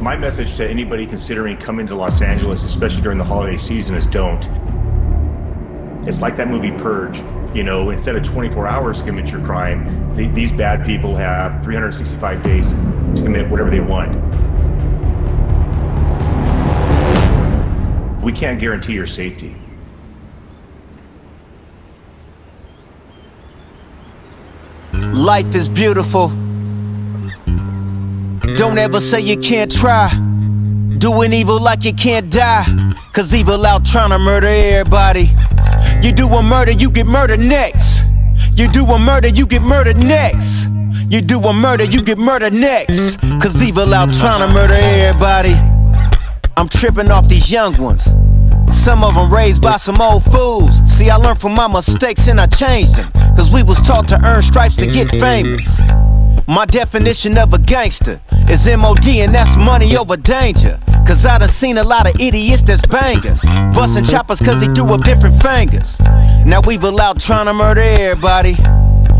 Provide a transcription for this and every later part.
My message to anybody considering coming to Los Angeles, especially during the holiday season, is don't. It's like that movie Purge. You know, instead of 24 hours to commit your crime, th- these bad people have 365 days to commit whatever they want. We can't guarantee your safety. Life is beautiful. Don't ever say you can't try. Doing evil like you can't die. Cause evil out trying to murder everybody. You do a murder, you get murdered next. You do a murder, you get murdered next. You do a murder, you get murdered next. Cause evil out trying to murder everybody. I'm tripping off these young ones. Some of them raised by some old fools. See, I learned from my mistakes and I changed them. Cause we was taught to earn stripes to get famous. My definition of a gangster is MOD, and that's money over danger. Cause I done seen a lot of idiots that's bangers. Busting choppers cause they threw up different fingers. Now we've allowed trying to murder everybody.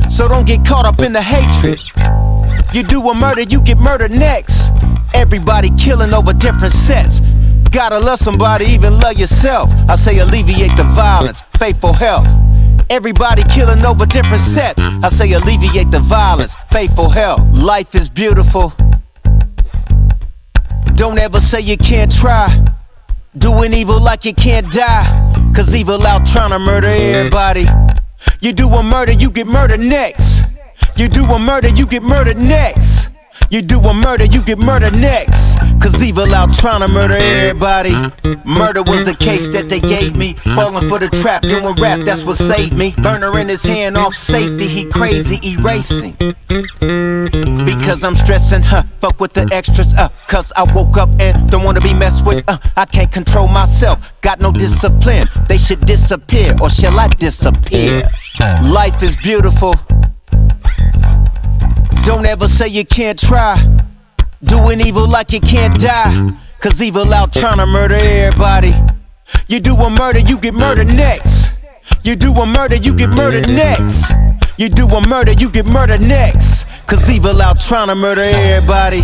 So don't get caught up in the hatred. You do a murder, you get murdered next. Everybody killing over different sets. Gotta love somebody, even love yourself. I say alleviate the violence, faithful health. Everybody killing over different sets. I say alleviate the violence, faithful health. Life is beautiful. Don't ever say you can't try. Doing evil like you can't die. Cause evil out trying to murder everybody. You do a murder, you get murdered next. You do a murder, you get murdered next. You do a murder, you get murdered next. Cause evil out trying to murder everybody. Murder was the case that they gave me. Falling for the trap, doing rap, that's what saved me. Burner in his hand off safety, he crazy erasing. Because I'm stressing, huh? Fuck with the extras, uh. Cause I woke up and don't wanna be messed with, uh. I can't control myself, got no discipline. They should disappear, or shall I disappear? Life is beautiful. Don't ever say you can't try. Doing evil like you can't die. Cause evil out trying to murder everybody. You do a murder, you get murdered next. You do a murder, you get murdered next. You do a murder, you get murdered next. Cause evil out trying to murder everybody.